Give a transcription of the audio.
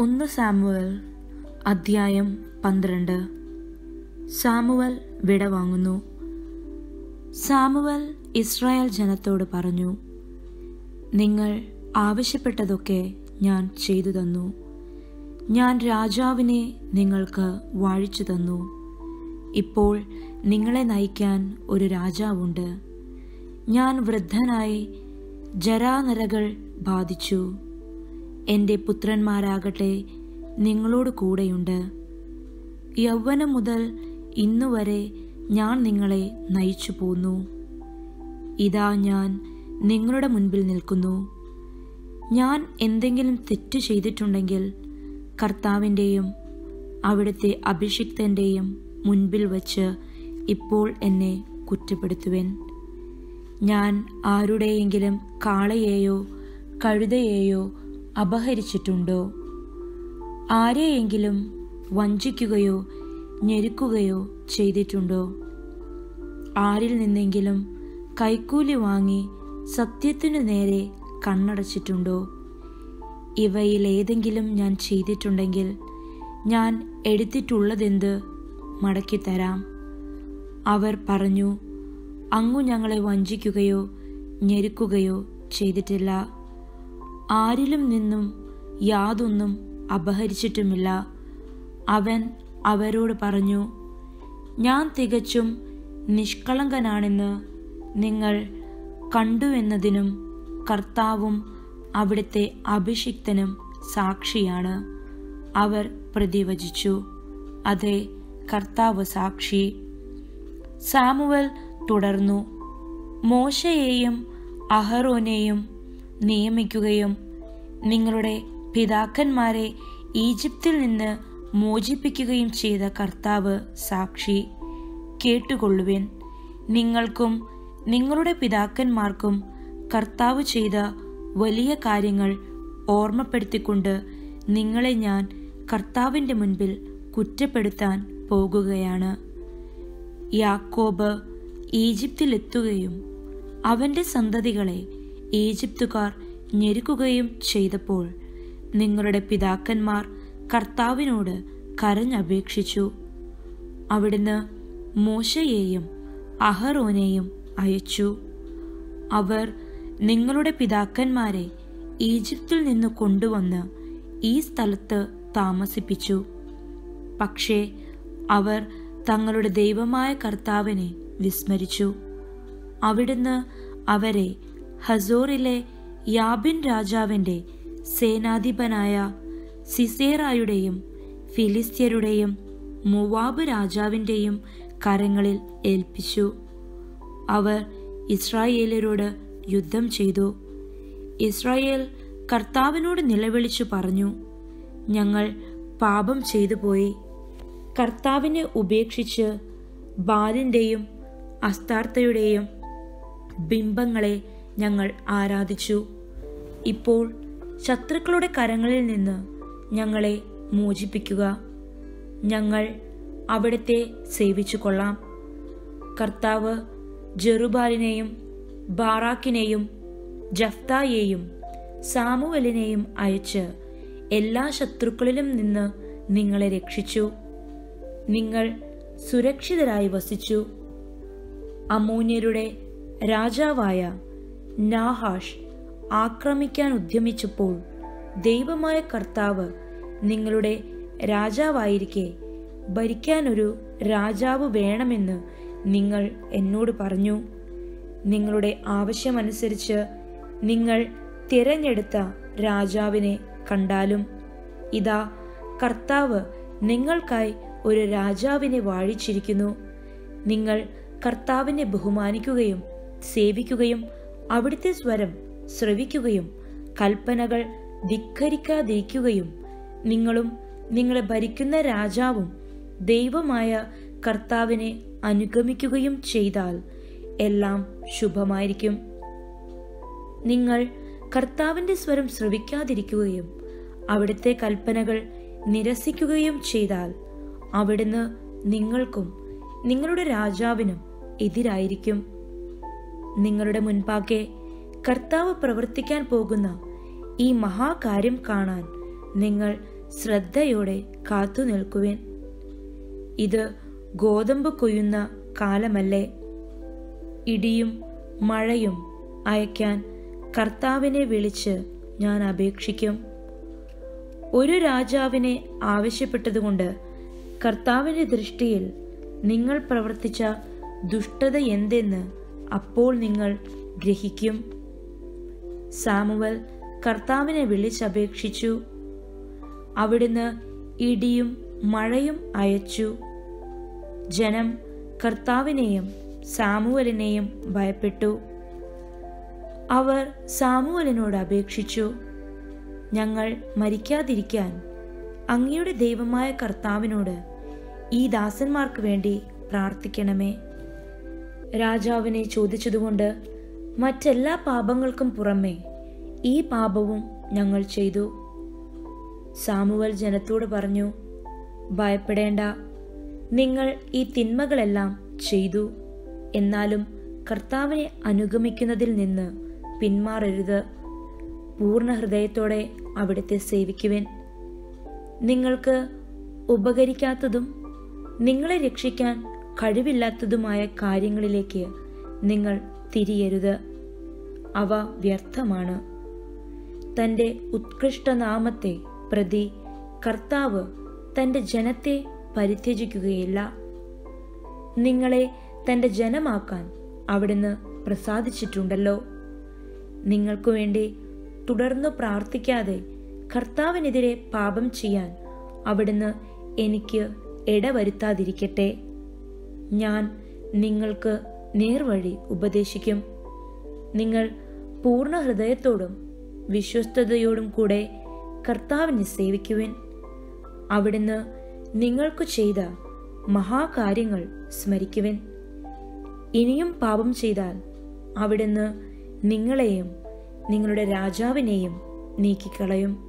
ഒന്ന് സാമുവൽ അധ്യായം പന്ത്രണ്ട്. സാമുവൽ വിടവാങ്ങുന്നു സാമുവൽ ഇസ്രായേൽ ജനത്തോട് പറഞ്ഞു നിങ്ങൾ ആവശ്യപ്പെട്ടതൊക്കെ ഞാൻ ചെയ്തു തന്നു. ഞാൻ രാജാവിനെ നിങ്ങൾക്ക് വാഴിച്ചു തന്നു. ഇപ്പോൾ നിങ്ങളെ നയിക്കാൻ ഒരു രാജാവുണ്ട്. ഞാൻ വൃദ്ധനായി ജരാനരകൾ ബാധിച്ചു. എന്റെ പുത്രന്മാരാകട്ടെ നിങ്ങളോട് കൂടെയുണ്ട്. യൗവനം മുതൽ ഇന്നുവരെ ഞാൻ നിങ്ങളെ നയിച്ചു പോന്നു. ഇതാ ഞാൻ നിങ്ങളുടെ മുൻപിൽ നിൽക്കുന്നു. ഞാൻ എന്തെങ്കിലും തെറ്റ് ചെയ്തിട്ടുണ്ടെങ്കിൽ കർത്താവിന്റെയും അവിടുത്തെ അഭിഷിക്തന്റെയും മുൻപിൽ വച്ച് ഇപ്പോൾ എന്നെ കുറ്റപ്പെടുത്തുവൻ. ഞാൻ ആരുടെയെങ്കിലും കാളയെയോ കഴുതയെയോ അപഹരിച്ചിട്ടുണ്ടോ? ആരെയെങ്കിലും വഞ്ചിക്കുകയോ ഞെരുക്കുകയോ ചെയ്തിട്ടുണ്ടോ? ആരിൽ നിന്നെങ്കിലും കൈക്കൂലി വാങ്ങി സത്യത്തിനു നേരെ കണ്ണടച്ചിട്ടുണ്ടോ? ഇവയിൽ ഏതെങ്കിലും ഞാൻ ചെയ്തിട്ടുണ്ടെങ്കിൽ ഞാൻ എടുത്തിട്ടുള്ളതെന്ത്? മടക്കിത്തരാം. അവർ പറഞ്ഞു അങ്ങു ഞങ്ങളെ വഞ്ചിക്കുകയോ ഞെരുക്കുകയോ ചെയ്തിട്ടില്ല. ആരിലും നിന്നും യാതൊന്നും അപഹരിച്ചിട്ടുമില്ല. അവൻ അവരോട് പറഞ്ഞു ഞാൻ തികച്ചും നിഷ്കളങ്കനാണെന്ന് നിങ്ങൾ കണ്ടുവെന്നതിനും കർത്താവും അവിടുത്തെ അഭിഷിക്തനും സാക്ഷിയാണ്. അവർ പ്രതിവചിച്ചു. അതെ കർത്താവ് സാക്ഷി. സാമുവൽ തുടർന്നു മോശയെയും അഹറോനെയും നിയമിക്കുകയും നിങ്ങളുടെ പിതാക്കന്മാരെ ഈജിപ്തിൽ നിന്ന് മോചിപ്പിക്കുകയും ചെയ്ത കർത്താവ് സാക്ഷി. കേട്ടുകൊള്ളുവിൻ. നിങ്ങൾക്കും നിങ്ങളുടെ പിതാക്കന്മാർക്കും കർത്താവ് ചെയ്ത വലിയ കാര്യങ്ങൾ ഓർമ്മപ്പെടുത്തിക്കൊണ്ട് നിങ്ങളെ ഞാൻ കർത്താവിന്റെ മുൻപിൽ കുറ്റപ്പെടുത്താൻ പോകുകയാണ്. യാക്കോബ് ഈജിപ്തിലെത്തുകയും അവന്റെ സന്തതികളെ ഈജിപ്തുകാർ ഞെരുക്കുകയും ചെയ്തപ്പോൾ നിങ്ങളുടെ പിതാക്കന്മാർ കർത്താവിനോട് കരഞ്ഞപേക്ഷിച്ചു. അവിടുന്ന് മോശയെയും അഹറോനെയും അയച്ചു. അവർ നിങ്ങളുടെ പിതാക്കന്മാരെ ഈജിപ്തിൽ നിന്ന് കൊണ്ടുവന്ന് ഈ സ്ഥലത്ത് താമസിപ്പിച്ചു. പക്ഷേ അവർ തങ്ങളുടെ ദൈവമായ കർത്താവിനെ വിസ്മരിച്ചു. അവിടുന്ന് അവരെ ഹസോറിലെ യാബിൻ രാജാവിന്റെ സേനാധിപനായ സിസേറായുടെയും ഫിലിസ്ത്യരുടെയും മുവാബ് രാജാവിന്റെയും കരങ്ങളിൽ ഏൽപ്പിച്ചു. അവർ ഇസ്രായേലരോട് യുദ്ധം ചെയ്തു. ഇസ്രായേൽ കർത്താവിനോട് നിലവിളിച്ചു പറഞ്ഞു ഞങ്ങൾ പാപം ചെയ്തു പോയി കർത്താവിനെ ഉപേക്ഷിച്ച് ബാലിന്റെയും അസ്താർത്ഥയുടെയും ബിംബങ്ങളെ ഞങ്ങൾ ആരാധിച്ചു. ഇപ്പോൾ ശത്രുക്കളുടെ കരങ്ങളിൽ നിന്ന് ഞങ്ങളെ മോചിപ്പിക്കുക. ഞങ്ങൾ അവിടത്തെ സേവിച്ചു കൊള്ളാം കർത്താവ് ജെറുബാലിനെയും ബാറാക്കിനെയും ജഫ്തായെയും സാമുവലിനെയും അയച്ച് എല്ലാ ശത്രുക്കളിലും നിന്ന് നിങ്ങളെ രക്ഷിച്ചു. നിങ്ങൾ സുരക്ഷിതരായി വസിച്ചു. അമൂന്യരുടെ രാജാവായ നാഹാഷ് ആക്രമിക്കാൻ ഉദ്യമിച്ചപ്പോൾ ദൈവമായ കർത്താവ് നിങ്ങളുടെ രാജാവായിരിക്കെ ഭരിക്കാനൊരു രാജാവ് വേണമെന്ന് നിങ്ങൾ എന്നോട് പറഞ്ഞു. നിങ്ങളുടെ ആവശ്യമനുസരിച്ച് നിങ്ങൾ തിരഞ്ഞെടുത്ത രാജാവിനെ കണ്ടാലും ഇതാ കർത്താവ് നിങ്ങൾക്കായി ഒരു രാജാവിനെ വാഴിച്ചിരിക്കുന്നു. നിങ്ങൾ കർത്താവിനെ ബഹുമാനിക്കുകയും സേവിക്കുകയും അവിടുത്തെ സ്വരം ശ്രവിക്കുകയും കൽപ്പനകൾ ധിക്കരിക്കാതിരിക്കുകയും നിങ്ങളും നിങ്ങളെ ഭരിക്കുന്ന രാജാവും ദൈവമായ കർത്താവിനെ അനുഗമിക്കുകയും ചെയ്താൽ എല്ലാം ശുഭമായിരിക്കും. നിങ്ങൾ കർത്താവിന്റെ സ്വരം ശ്രവിക്കാതിരിക്കുകയും അവിടുത്തെ കൽപ്പനകൾ നിരസിക്കുകയും ചെയ്താൽ അവിടുന്ന് നിങ്ങൾക്കും നിങ്ങളുടെ രാജാവിനും എതിരായിരിക്കും. നിങ്ങളുടെ മുൻപാകെ കർത്താവ് പ്രവർത്തിക്കാൻ പോകുന്ന ഈ മഹാകാര്യം കാണാൻ നിങ്ങൾ ശ്രദ്ധയോടെ കാത്തു നിൽക്കുവിൻ. ഇത് ഗോതമ്പ് കൊയ്യുന്ന കാലമല്ലേ? ഇടിയും മഴയും അയക്കാൻ കർത്താവിനെ വിളിച്ച് ഞാൻ അപേക്ഷിക്കും. ഒരു രാജാവിനെ ആവശ്യപ്പെട്ടതുകൊണ്ട് കർത്താവിന്റെ ദൃഷ്ടിയിൽ നിങ്ങൾ പ്രവർത്തിച്ച ദുഷ്ടത എന്തെന്ന് അപ്പോൾ നിങ്ങൾ ഗ്രഹിക്കും. സാമുവൽ കർത്താവിനെ വിളിച്ചപേക്ഷിച്ചു. അവിടുന്ന് ഇടിയും മഴയും അയച്ചു. ജനം കർത്താവിനെയും സാമുവലിനെയും ഭയപ്പെട്ടു. അവർ സാമുവലിനോട് അപേക്ഷിച്ചു ഞങ്ങൾ മരിക്കാതിരിക്കാൻ അങ്ങയുടെ ദൈവമായ കർത്താവിനോട് ഈ ദാസന്മാർക്ക് വേണ്ടി പ്രാർത്ഥിക്കണമേ. രാജാവിനെ ചോദിച്ചതുകൊണ്ട് മറ്റെല്ലാ പാപങ്ങൾക്കും പുറമേ ഈ പാപവും ഞങ്ങൾ ചെയ്തു. സാമുവൽ ജനത്തോട് പറഞ്ഞു ഭയപ്പെടേണ്ട. നിങ്ങൾ ഈ തിന്മകളെല്ലാം ചെയ്തു. എന്നാലും കർത്താവിനെ അനുഗമിക്കുന്നതിൽ നിന്ന് പിന്മാറരുത്. പൂർണ ഹൃദയത്തോടെ അവിടുത്തെ സേവിക്കുവിൻ. നിങ്ങൾക്ക് ഉപകരിക്കാത്തതും നിങ്ങളെ രക്ഷിക്കാൻ കഴിവില്ലാത്തതുമായ കാര്യങ്ങളിലേക്ക് നിങ്ങൾ തിരിയരുത്. അവ വ്യർത്ഥമാണ്. തന്റെ ഉത്കൃഷ്ടനാമത്തെ പ്രതി കർത്താവ് തന്റെ ജനത്തെ പരിത്യജിക്കുകയില്ല. നിങ്ങളെ തന്റെ ജനമാക്കാൻ അവിടുന്ന് പ്രസാദിച്ചിട്ടുണ്ടല്ലോ. നിങ്ങൾക്കു വേണ്ടി തുടർന്നു പ്രാർത്ഥിക്കാതെ കർത്താവിനെതിരെ പാപം ചെയ്യാൻ അവിടുന്ന് എനിക്ക് ഇടവരുത്താതിരിക്കട്ടെ. ഞാൻ നിങ്ങൾക്ക് നേർവഴി ഉപദേശിക്കും. നിങ്ങൾ പൂർണ ഹൃദയത്തോടും വിശ്വസ്തയോടും കൂടെ കർത്താവിനെ സേവിക്കുവിൻ. അവിടുന്ന് നിങ്ങൾക്കു ചെയ്ത മഹാകാര്യങ്ങൾ സ്മരിക്കുവിൻ. ഇനിയും പാപം ചെയ്താൽ അവിടുന്ന് നിങ്ങളെയും നിങ്ങളുടെ രാജാവിനെയും നീക്കിക്കളയും.